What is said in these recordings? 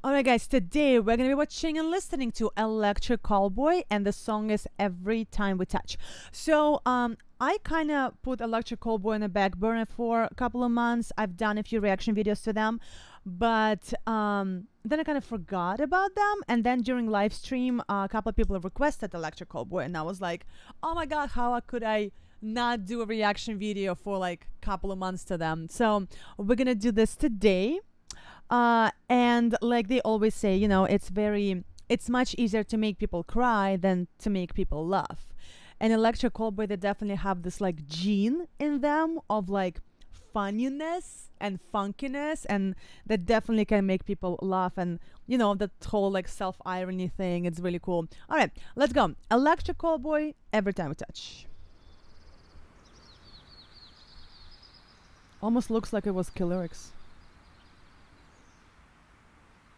Alright, guys, today we're gonna be watching and listening to Electric Callboy, and the song is Every Time We Touch. So, um, I kind of put Electric Callboy on the back burner for a couple of months. I've done a few reaction videos to them, but um, then I kind of forgot about them. And then during live stream, uh, a couple of people requested Electric Callboy, and I was like, oh my god, how could I? not do a reaction video for like a couple of months to them so we're gonna do this today uh, and like they always say, you know, it's very, it's much easier to make people cry than to make people laugh. And Electric Callboy, they definitely have this like gene in them of like funniness and funkiness, and that definitely can make people laugh. And you know, that whole like self irony thing, it's really cool. All right, let's go. Electric Callboy, every time we touch. Almost looks like it was Killlyrics.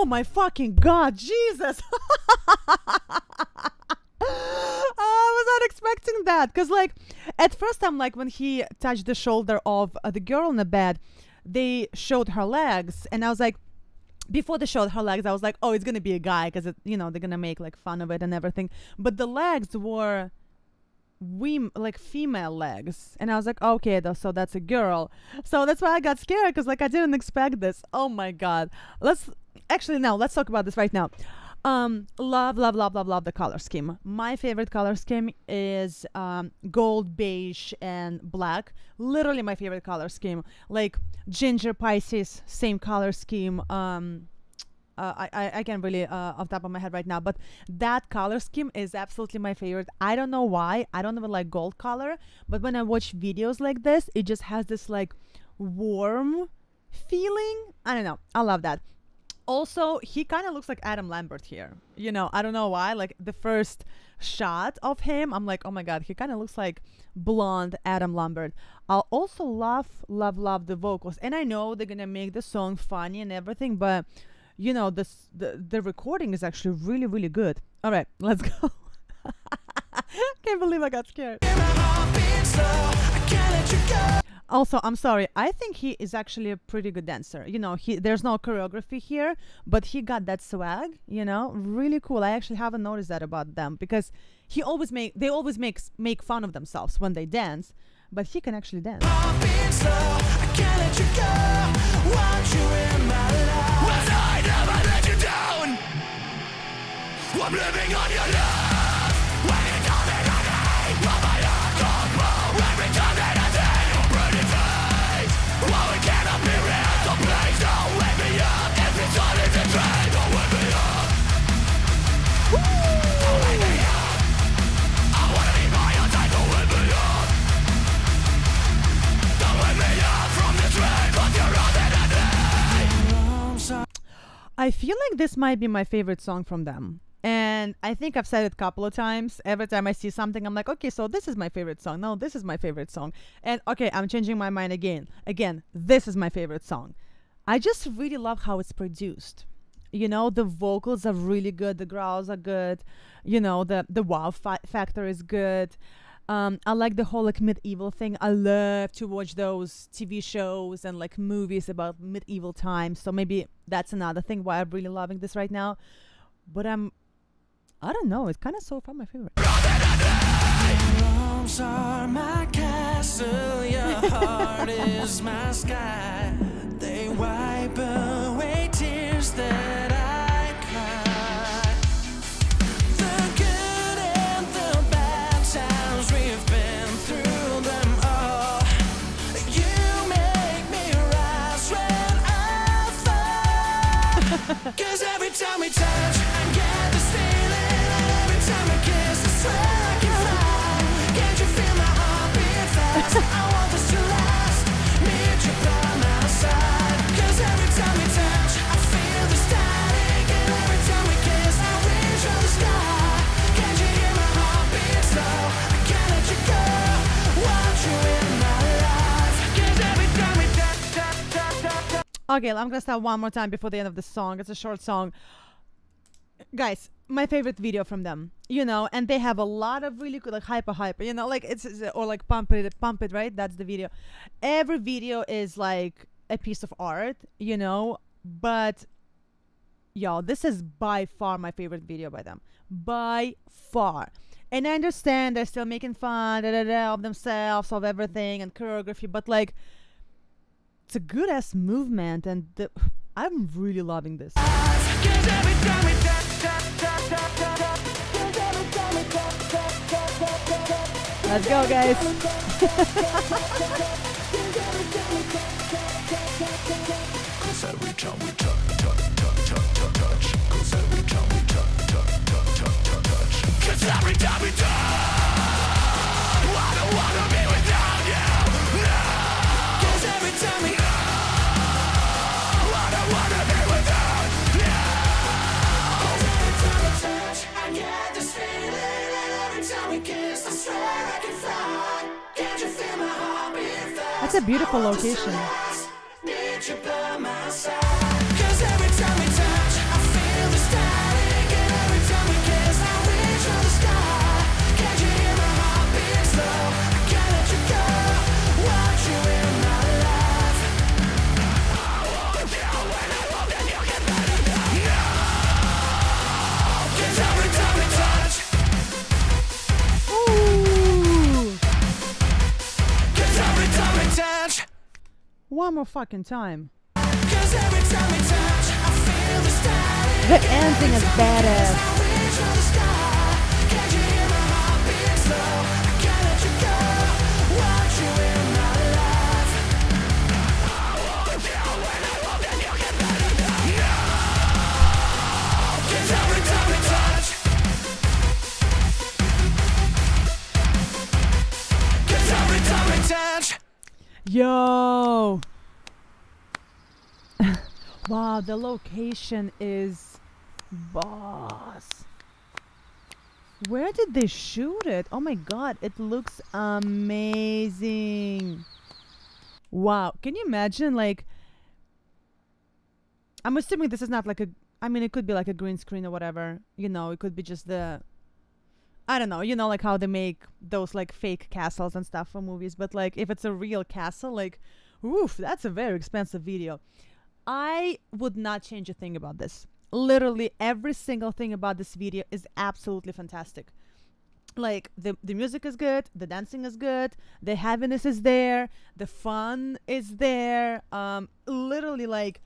Oh my fucking god, Jesus! I was not expecting that. Because, like, at first, I'm like, when he touched the shoulder of uh, the girl in the bed, they showed her legs, and I was like, before they showed her legs, I was like, oh, it's gonna be a guy because you know they're gonna make like fun of it and everything. But the legs were we like female legs. And i was like okay though so that's a girl. So that's why i got scared because like i didn't expect this. Oh my god. Let's actually now let's talk about this right now um love love love love love the color scheme my favorite color scheme is um gold beige and black literally my favorite color scheme like ginger pisces same color scheme um uh, I, I can't really uh, off top of my head right now, but that color scheme is absolutely my favorite. I don't know why. I don't even like gold color, but when I watch videos like this, it just has this like warm feeling. I don't know. I love that. Also, he kind of looks like Adam Lambert here. You know, I don't know why. Like the first shot of him, I'm like, oh my god, he kind of looks like blonde Adam Lambert. I'll also love, love, love the vocals, and I know they're gonna make the song funny and everything, but you know this the the recording is actually really really good all right let's go can't believe i got scared also i'm sorry i think he is actually a pretty good dancer. You know he there's no choreography here but he got that swag you know really cool. I actually haven't noticed that about them because he always make they always make make fun of themselves when they dance but he can actually dance. Heart beat slow? I can't I feel like this might be my favorite song from them. And I think I've said it a couple of times. Every time I see something, I'm like, okay, so this is my favorite song. No, this is my favorite song. And okay, I'm changing my mind again. Again, this is my favorite song. I just really love how it's produced. You know, the vocals are really good, the growls are good. You know, the the wow fa- factor is good. Um, I like the whole like medieval thing. I love to watch those TV shows and like movies about medieval times. So maybe that's another thing why I'm really loving this right now. But I'm, I don't know. It's kind of so far my favorite. my castle, your heart is my sky. Cause every time we touch, I get this feeling. And every time I kiss, I swear I can fly. Can't you feel my heartbeat fast? Okay, I'm gonna start one more time before the end of the song. It's a short song. Guys, my favorite video from them, you know, and they have a lot of really good, like Hypa Hypa, you know, like it's, or like pump it, pump it, right? That's the video. Every video is like a piece of art, you know, but y'all, this is by far my favorite video by them, by far. And I understand they're still making fun da, da, da, of themselves, of everything, and choreography, but like, it's a good ass movement, and the, I'm really loving this. Let's go, guys. Cause every time we touch, That's a beautiful location. One more fucking time. Time touch, the. The ending is badass. I reach for the sky. Can't you hear my heart beat slow? I can't let you go. Want you in my life. I want you when I want and you get better now. No. 'Cause every time we touch. 'Cause every time we touch. Yo! Wow, the location is boss. Where did they shoot it? Oh my god, it looks amazing. Wow, can you imagine like I'm assuming this is not like a I mean it could be like a green screen or whatever. You know, it could be just the I don't know, you know, like how they make those like fake castles and stuff for movies, but like if it's a real castle, like, oof, that's a very expensive video. I would not change a thing about this. Literally every single thing about this video is absolutely fantastic. Like the the music is good, the dancing is good, the heaviness is there, the fun is there. Um, literally, like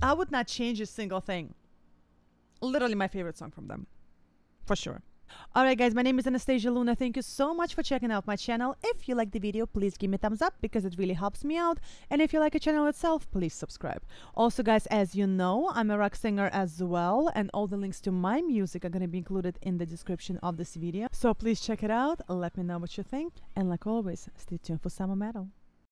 I would not change a single thing. Literally my favorite song from them, for sure. Alright guys, my name is Anastasia Luna. Thank you so much for checking out my channel. If you like the video, please give me a thumbs up because it really helps me out. And if you like the channel itself, please subscribe. Also guys, as you know, I'm a rock singer as well and all the links to my music are going to be included in the description of this video. So please check it out, let me know what you think and like always, stay tuned for summer metal.